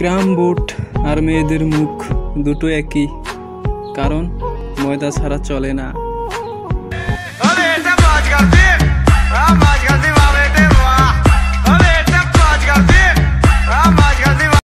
ক্রাম বুট আর মেয়েদের মুখ দুটো একই। কারণ ময়দা ছাড়া চলে না।